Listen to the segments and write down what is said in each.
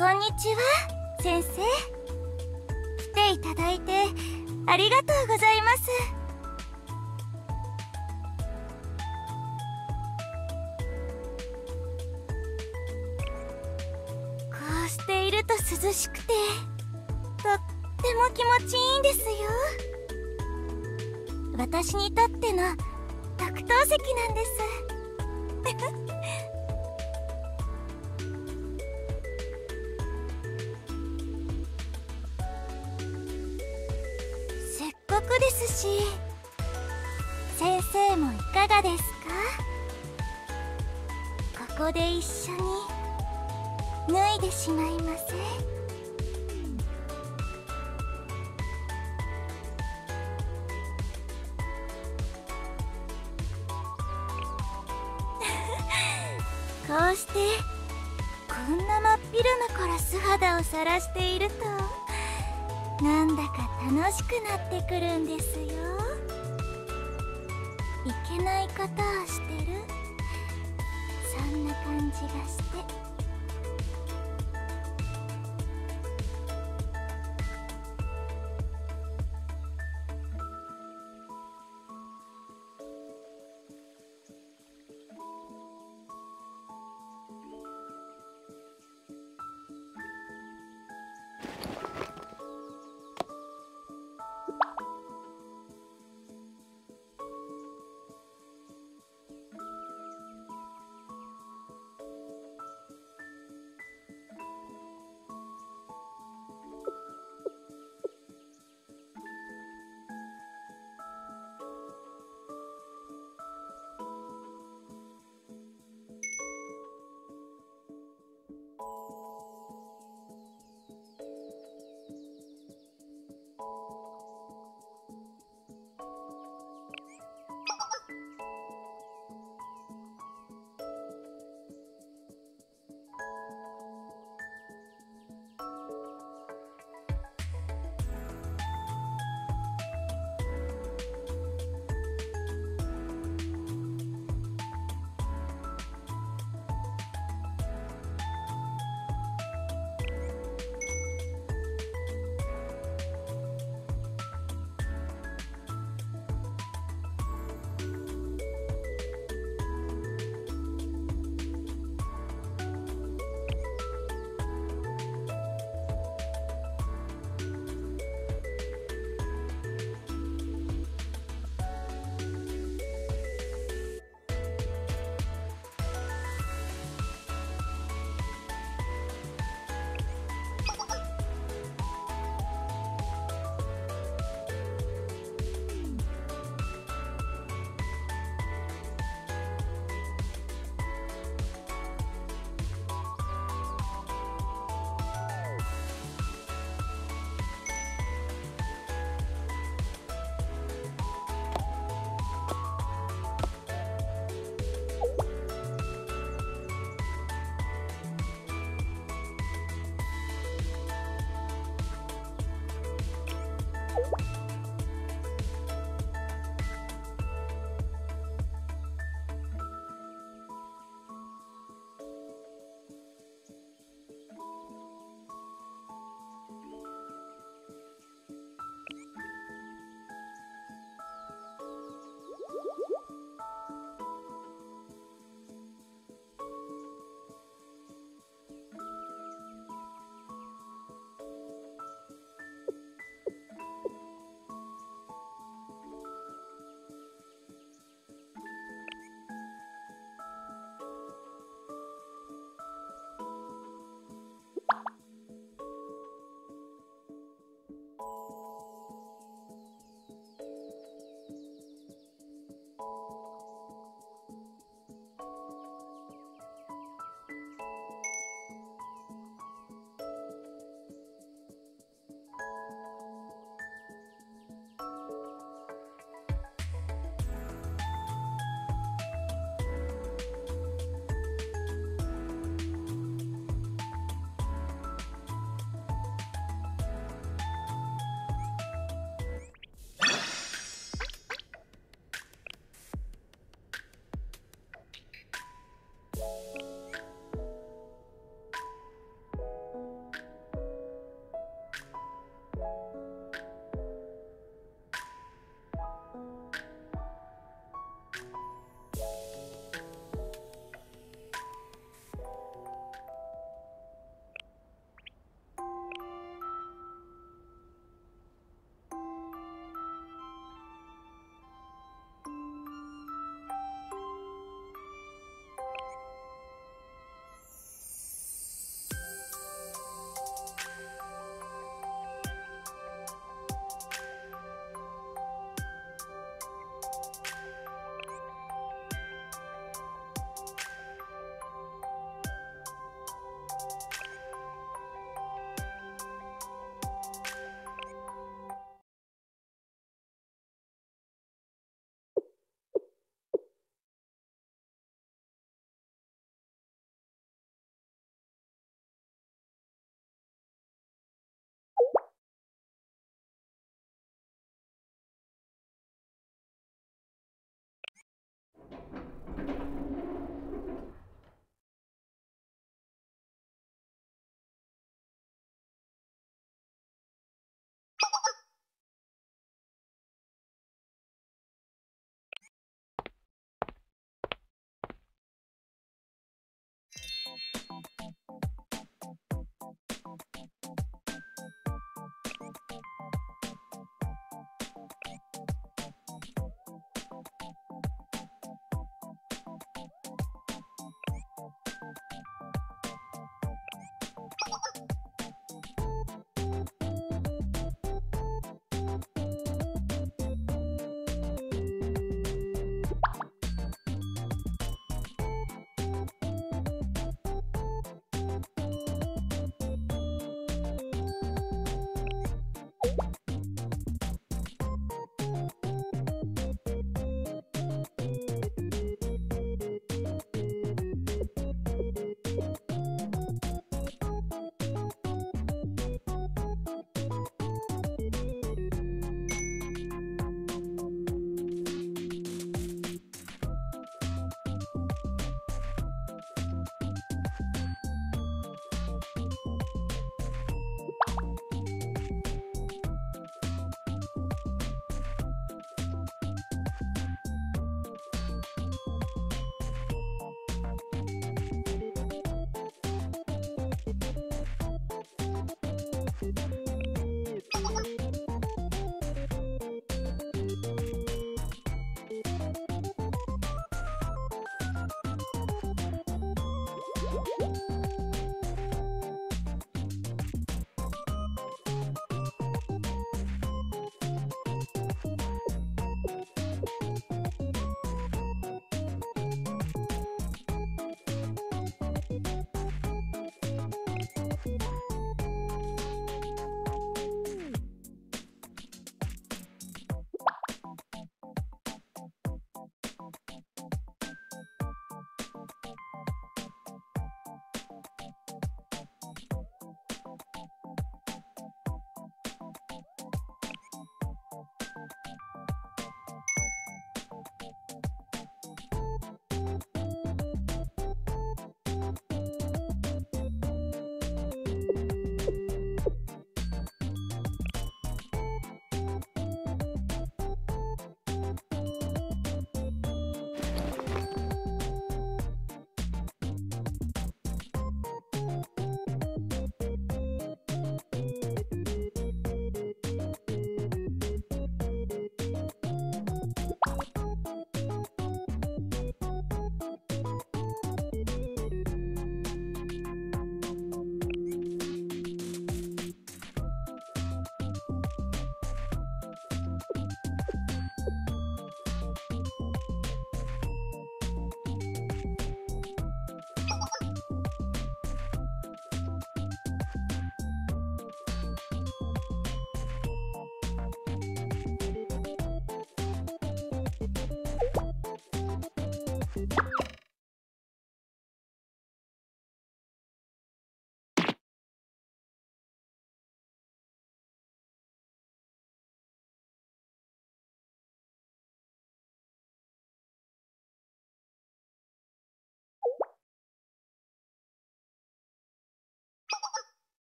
こんにちは先生。来ていただいてありがとうございます。と涼しくて。とっても気持ちいいんですよ。私にとっての特等席なんです。せっかくですし先生もいかがですか？ここで一緒に。しまいません。こうしてこんな真っ昼間から素肌を晒しているとなんだか楽しくなってくるんですよ。いけないことをしてる。そんな感じがして。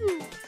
Hmm.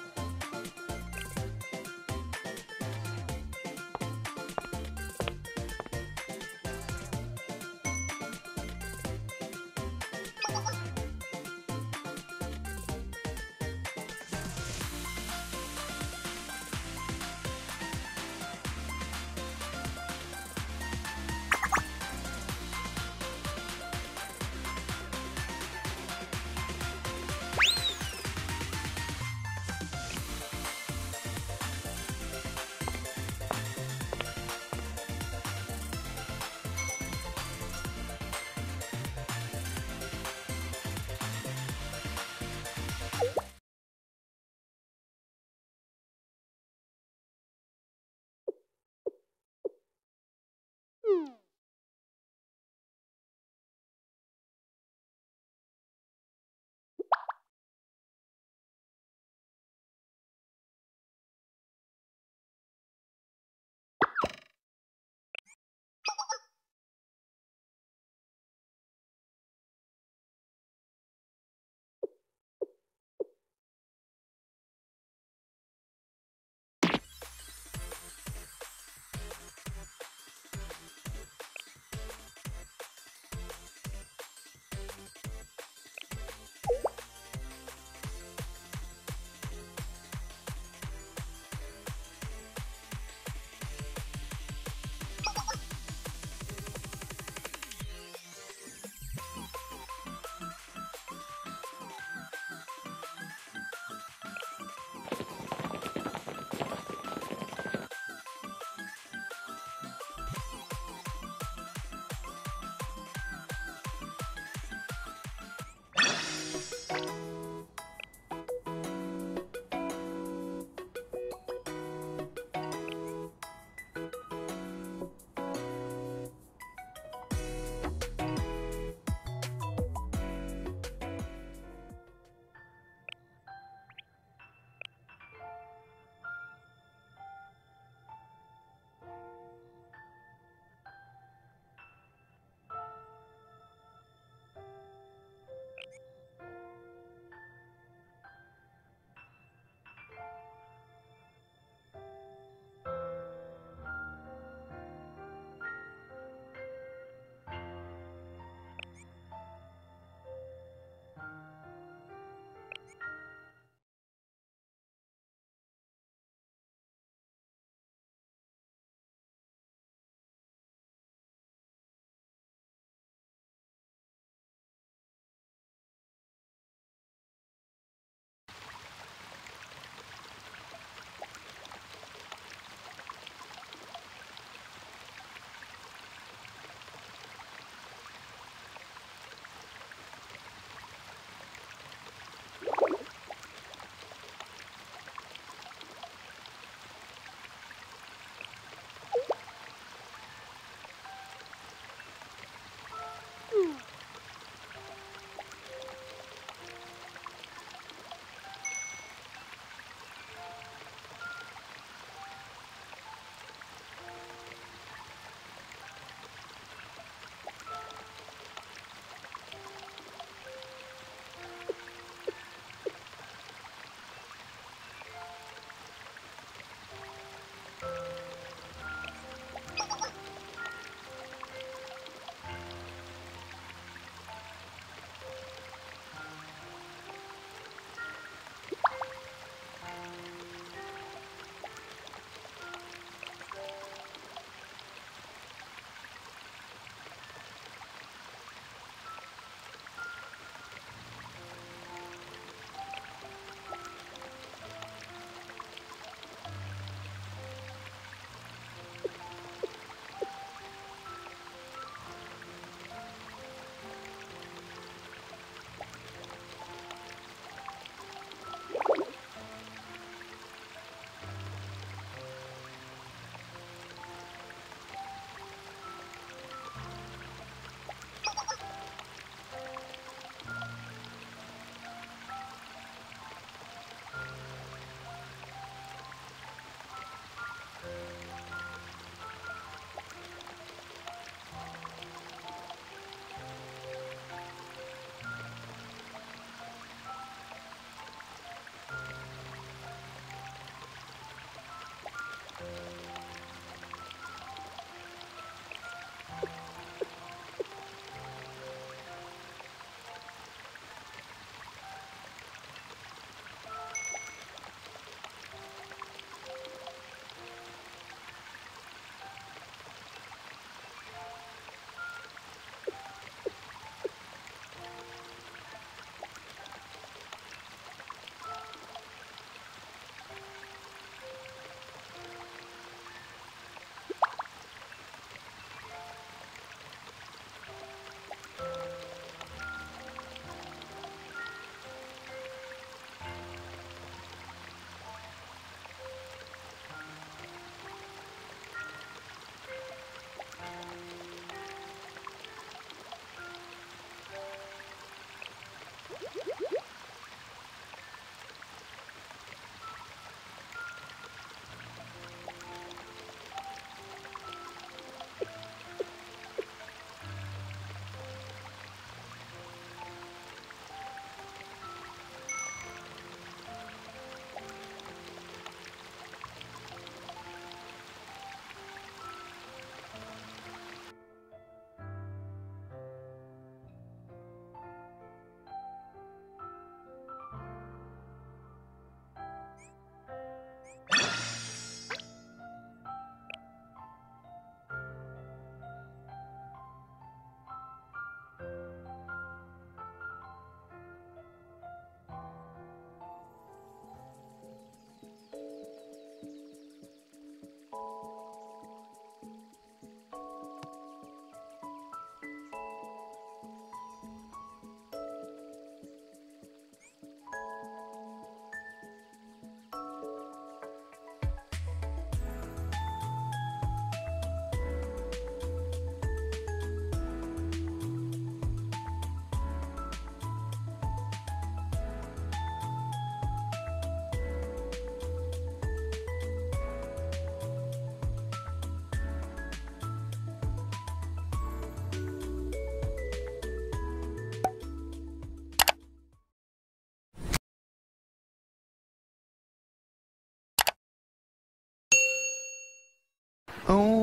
Oh.